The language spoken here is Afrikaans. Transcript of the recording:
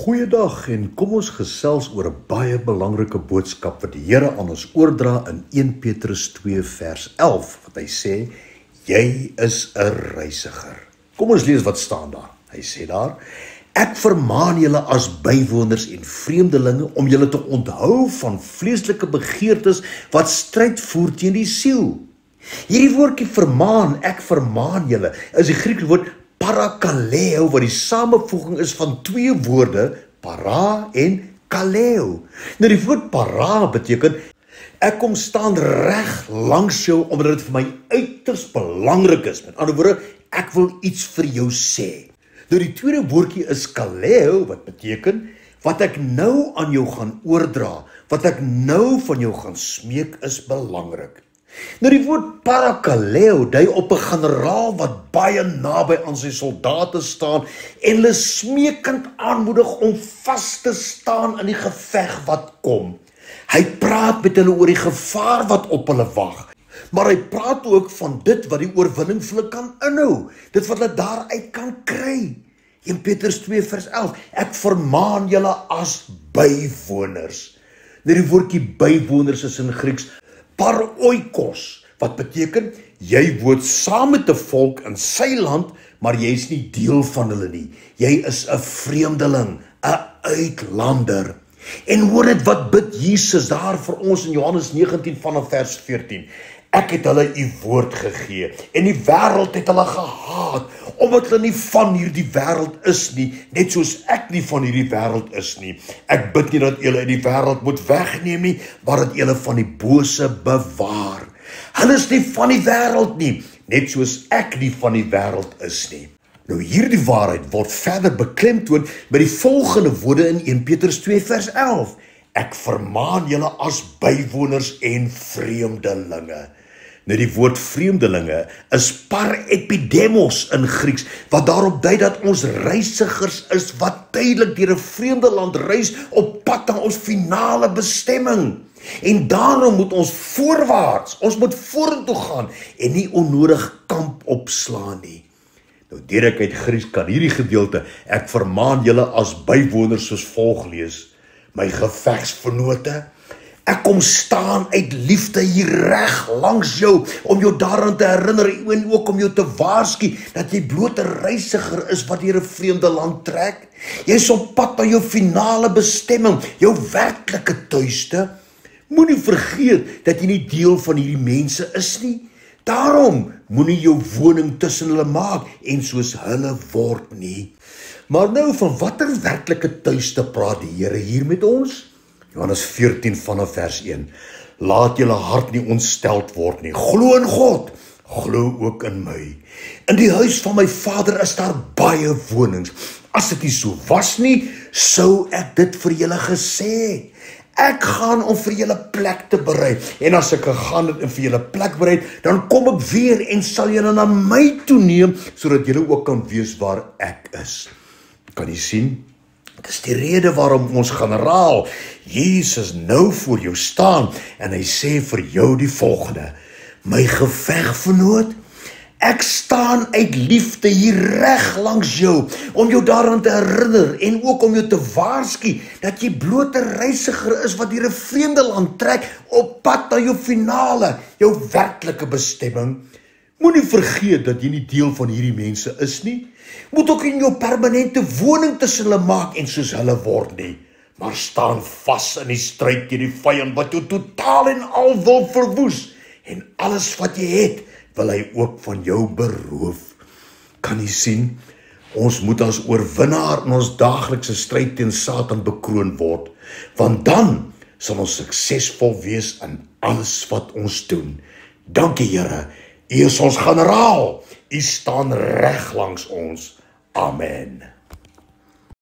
Goeiedag en kom ons gesels oor 'n baie belangrike boodskap wat die Here aan ons oordra in 1 Petrus 2 vers 11 wat hy sê jy is 'n reisiger. Kom ons lees wat staan daar. Hy sê daar Ek vermaan julle as bywoners en vreemdelinge om julle te onthou van vleeslike begeertes wat stryd voer teen die siel. Hierdie woordjie vermaan, ek vermaan julle, is die Griekse woord parakaleo wat die samevoeging is van twee woorde para en kaleo. Nou die woord para beteken ek kom staan reg langs jou omdat dit vir my uiters belangrik is. Met ander woorde, ek wil iets vir jou sê. Nou die tweede woordjie is kaleo wat beteken wat ek nou aan jou gaan oordra, wat ek nou van jou gaan smeek is belangrik. Nou die woord parakaleo dui op 'n generaal wat baie naby aan sy soldate staan en hulle smeekend aanmoedig om vas te staan in die geveg wat kom. Hy praat met hulle oor die gevaar wat op hulle wag. Maar hy praat ook van dit wat die oorwinning vir hulle kan inhou, dit wat hulle daaruit kan kry. 1 Petrus 2 vers 11. Ek vermaan julle as bywoners. Nou die woordjie bywoners is in Grieks paroikos wat beteken jy woon saam met 'n volk in sy land maar jy's nie deel van hulle nie. Jy is 'n vreemdeling 'n uitlander. En hoor dit wat bid Jesus daar vir ons in Johannes 19 vanaf vers 14 Ek het hulle u woord gegee en die wêreld het hulle gehaat omdat hulle nie van hierdie wêreld is nie net soos ek nie van hierdie wêreld is nie. Ek bid nie dat julle uit die wêreld moet wegneem nie, maar dat julle van die bose bewaar. Hulle is nie van die wêreld nie, net soos ek nie van die wêreld is nie. Nou hierdie waarheid word verder beklemtoon by die volgende woorde in 1 Petrus 2 vers 11. Ek vermaan julle as bywoners en vreemdelinge. Nou die woord vreemdelinge is par epidemos in Grieks wat daarop dui dat ons reisigers is wat tydelik deur 'n vreemde land reis op pad na ons finale bestemming. En daarom moet ons voorwaarts, ons moet vorentoe gaan en nie onnodig kamp opslaan nie. Nou direk uit Grieks kan hierdie gedeelte ek vermaan julle as bywoners soos volg lees: My gevegsvernote Ek kom staan uit liefde hier reg langs jou om jou daaraan te herinner en ook om jou te waarsku dat jy bloot 'n reisiger is wat deur 'n vreemde land trek. Jy's op pad na jou finale bestemming, jou werklike tuiste. Moenie vergeet dat jy nie deel van hierdie mense is nie. Daarom moenie jou woning tussen hulle maak en soos hulle word nie. Maar nou van watter werklike tuiste praat die Here hier met ons? Johannes 14 vanaf vers 1. Laat julle hart nie ontsteld word nie. Glo in God, glo ook in my. In die huis van my Vader is daar baie wonings. As dit nie so was nie, sou ek dit vir julle gesê het. Ek gaan om vir julle plek te berei. En as ek gegaan het en vir julle plek berei, dan kom ek weer en sal julle na my toe neem sodat julle ook kan weet waar ek is. Kan jy sien? Dis die rede waarom ons generaal Jesus nou voor jou staan en hy sê vir jou die volgende: My gevegvernoot, ek staan uit liefde hier reg langs jou om jou daaraan te herinner en ook om jou te waarsku dat jy bloot 'n reisiger is wat hier 'n vreemde land trek op pad na jou finale, jou werklike bestemming. Moenie vergeet dat jy nie deel van hierdie mense is nie. Moet ook in jou permanente woning tussen hulle maak en soos hulle word nie. Maar staan vas in die stryd teen die vyand wat jou totaal en al wil verwoes en alles wat jy het, wil hy ook van jou beroof. Kan jy sien? Ons moet as oorwinnaar in ons daaglikse stryd teen Satan bekroon word, want dan sal ons suksesvol wees in alles wat ons doen. Dankie Here U is ons generaal. U staan reg langs ons. Amen.